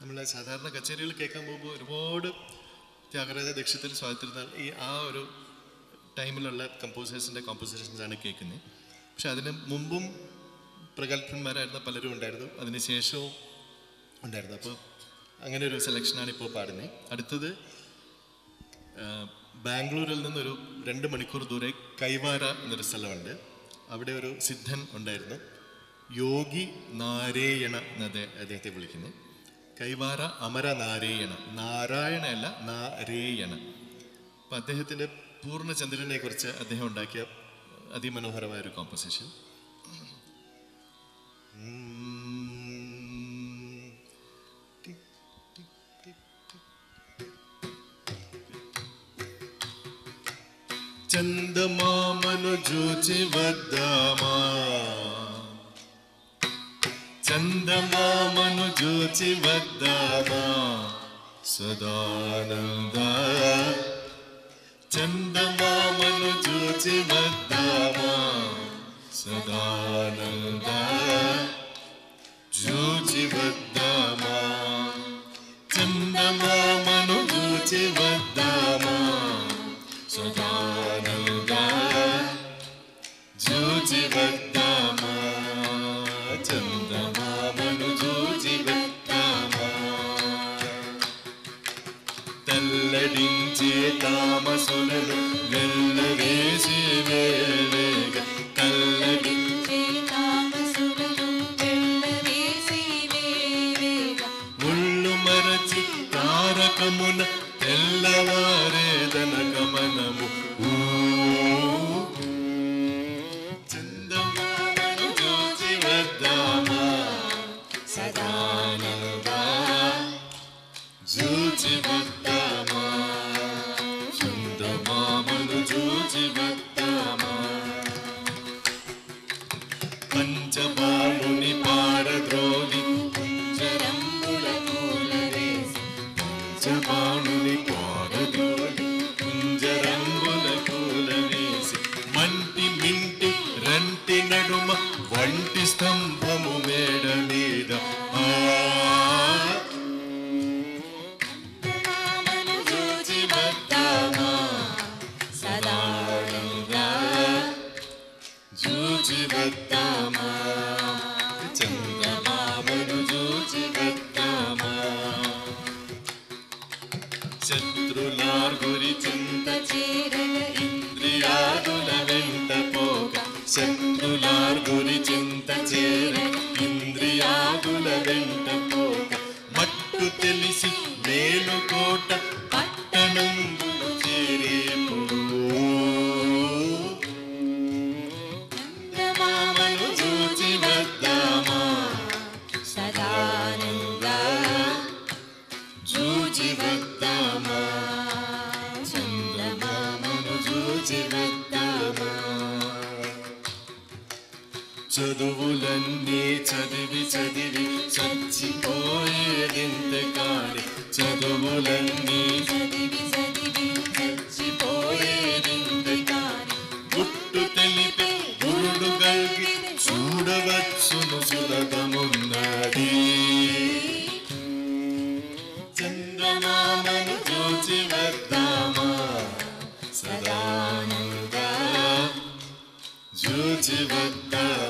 നമ്മൾ സാധാരണ കച്ചേരികൾ കേൾക്കാൻ പോകുമ്പോൾ ഒരുപാട് ത്യാഗരാജ ദീക്ഷത്തിൽ സ്വാതിരുന്നാൾ ഈ ആ ഒരു ടൈമിലുള്ള കമ്പോസേഴ്സിന്റെ കോമ്പോസിഷൻസ് ആണ് കേൾക്കുന്നത് പക്ഷെ അതിന് മുമ്പും പ്രഗത്ഭന്മാരായിരുന്ന പലരും ഉണ്ടായിരുന്നു. അതിന് ശേഷവും ഉണ്ടായിരുന്നു. അപ്പോൾ അങ്ങനെ ഒരു സെലക്ഷനാണ് ഇപ്പോൾ പാടുന്നത് അടുത്തത് ബാംഗ്ലൂരിൽ നിന്നൊരു രണ്ട് മണിക്കൂർ ദൂരെ കൈവാര എന്നൊരു സ്ഥലമുണ്ട്. അവിടെ ഒരു സിദ്ധൻ ഉണ്ടായിരുന്നു. യോഗി നാരേയണ എന്നത് അദ്ദേഹ- അദ്ദേഹത്തെ വിളിക്കുന്നത് കൈവാര അമരനാരേയണ നാരായണയല്ല നാരേയണ. അപ്പം അദ്ദേഹത്തിന്റെ പൂർണചന്ദ്രനെ കുറിച്ച് അദ്ദേഹം ഉണ്ടാക്കിയ അതിമനോഹരമായ ഒരു കോമ്പസിഷൻ ചന്ദമാമനു വദ്ദമാ चन्दमामनुज्योतिवद्दाना सदानन्द चन्दमामनुज्योतिवद्दाना सदानन्द తల్లడించే తామసులను వెళ్ళవేసి వేవేగ తల్లడి ముళ్ళు మరచి తారకమున తెల్లవారేదన గమనము ఊ. to go. శత్రులార్గురి చింత చేరగ ఇంద్రియాదుల వెంట పోక శత్రులార్గురి చింత చేరగ ఇంద్రియాదుల వెంట పోక. మట్టు తెలిసి మేలుకోట పట్టణం చదువులన్నీ చదివి చదివి చచ్చిపోయేదింత కాని చదువులన్నీ చచ్చిపోయేదింత కాని గుట్టు తెలిపే గురుడు కలిగి చూడవచ్చును సులభమున్నది. చంద్రమామను చూచి వద్దామా సదానందా చూచి వద్దామా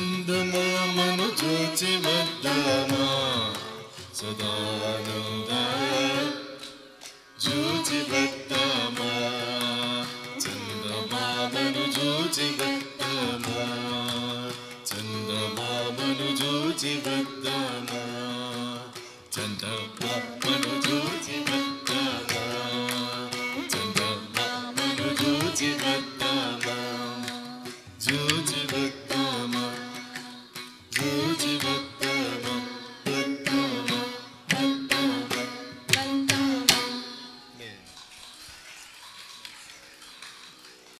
न्दमनुज्योतिमद्दाना सदानन्दाय ज्योतिवत्तामा चन्द्रमामनुज्योतिवत्तामा चन्द्रमामनुज्योतिवत्तामा Guilty